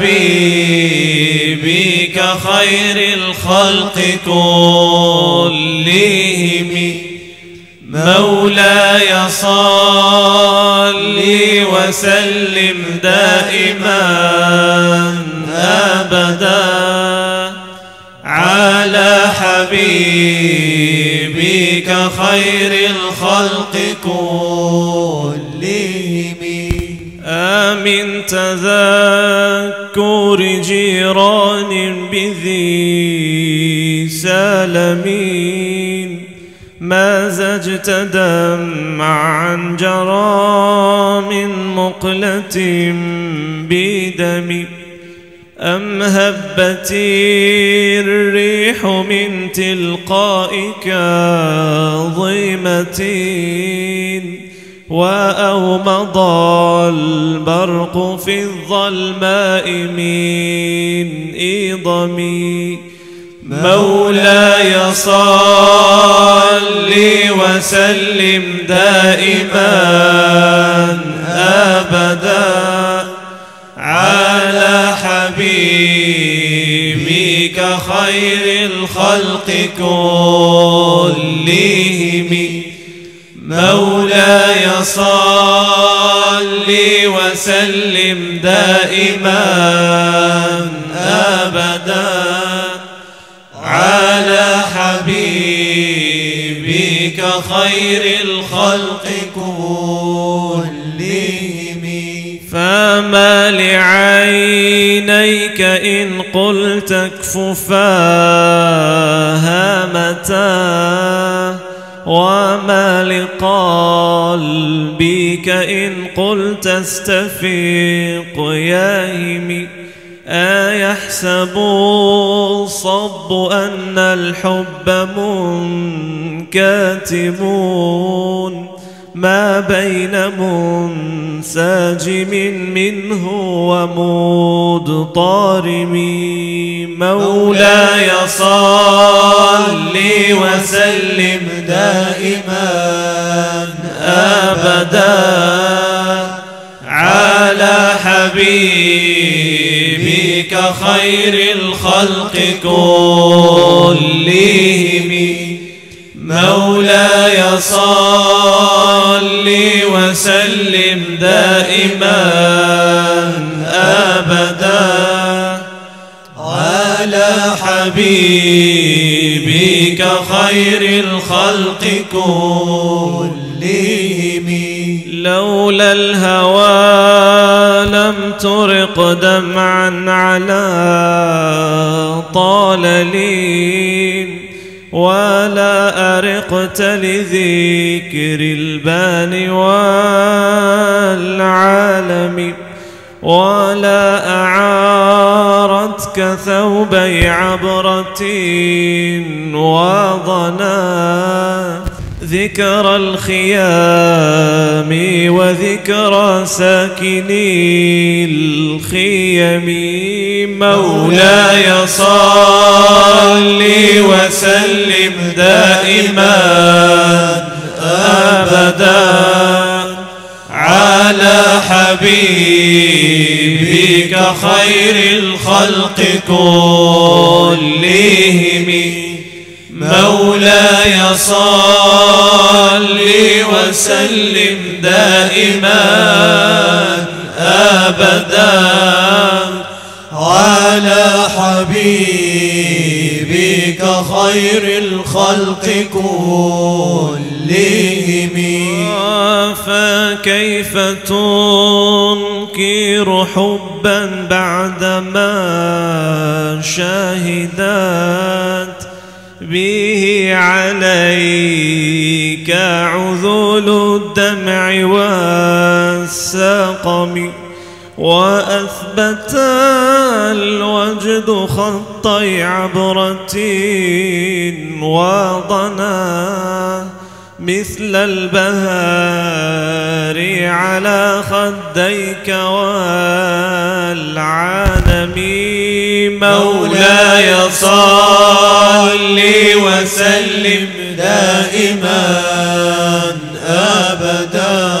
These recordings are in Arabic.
على حبيبك خير الخلق كلهم. مولاي صل وسلم دائما أبدا على حبيبك خير الخلق كلهم. آمن تذكر جيران بذي سالمين ما زجت دمعا جرى من مقلة بدم أم هبت الريح من تلقاء كاظمة وأومض البرق في الظلماء من إضمي مولاي صل وسلم دائما أبدا على حبيبك خير الخلق كلهم. مولاي صل وسلم دائما أبدا على حبيبك خير الخلق كلهم. فما لعينيك إن قلت اكففاها متى وما لقلبك إن قلت استفيق ياهمي أيحسب الصب أن الحب منكتمون ما بين منسجم منه ومضطرم مولاي صل وسلم دائما أبدا على حبيبك خير الخلق كلهم. مولاي وسلم دائما أبدا على حبيبك خير الخلق كلهم. لولا الهوى لم ترق دمعا على طاللين. ولا أرقت لذكر البان والعالم ولا أعارتك ثوبي عبرة وضنا ذكر الخيام وذكر ساكني الخيم. مولاي صل وسلم دائما ابدا على حبيبك خير الخلق كلهم. مولاي صل وسلم دائما ابدا. حبيبك خير الخلق كلهم. فكيف تنكر حبا بعدما شهدت به عليك عذول الدمع والسقم؟ وأثبت الوجد خطي عبرة وضنا مثل البهار على خديك والعالم مولاي صل وسلم دائما أبدا.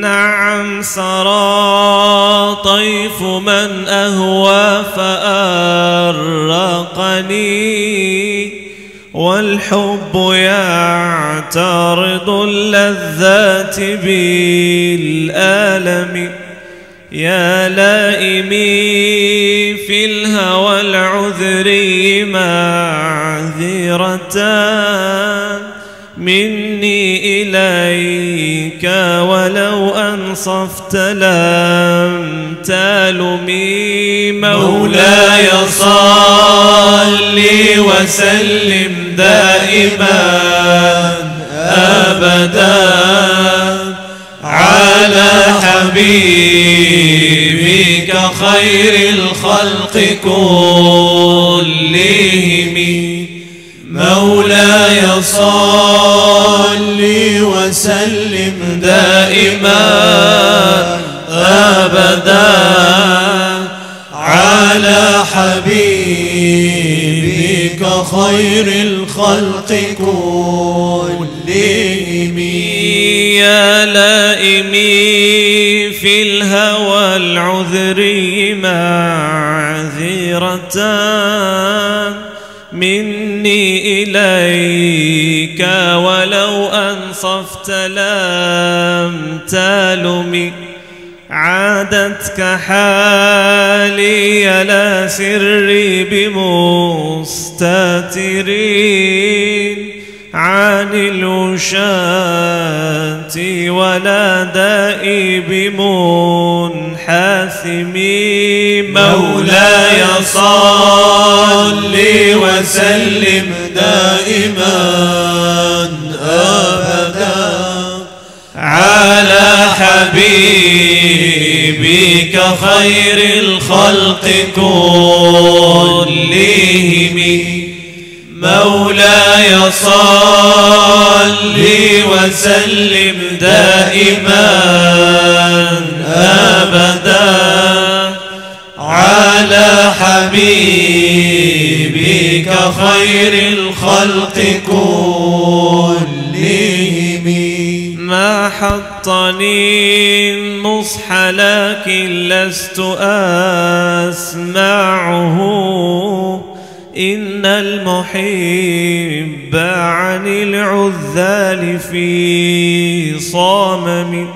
نعم سرى طيف من أهوى فأرقني والحب يعترض اللذات بالآلم يا لائمي في الهوى العذري معذرتان مني إليك ولو أنصفت لم تلمي مولاي صل وسلم دائما أبدا على حبيبك خير الخلق كلهم. مولاي صل وسلم دائما أبدا على حبيبك خير الخلق كلهم. يا لائمي في الهوى العذري معذرتان مني إليك ولو أنصفت لم تلمي عادتك حالي لا سري بمستترين عن الوشاة ولا دائي بمنحاسم مولاي صل وسلم دائما. على حبيبك خير الخلق كلهم. مولاي صل وسلم دائما أبدا على حبيبك خير الخلق كلهم. ما حطني النصح لكن لست أسمعه. إن المحب عن العذال في صامم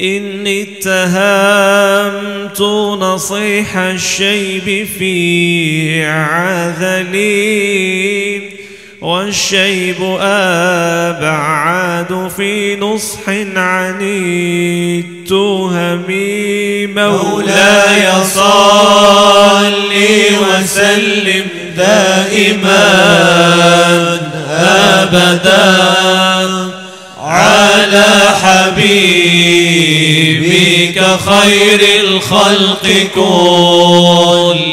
إني اتهمت نصيح الشيب في عذلي والشيب أبعد في نصح عن التهم مولاي صل وسلم دائما أبدا على حبيبك خير الخلق كلهم.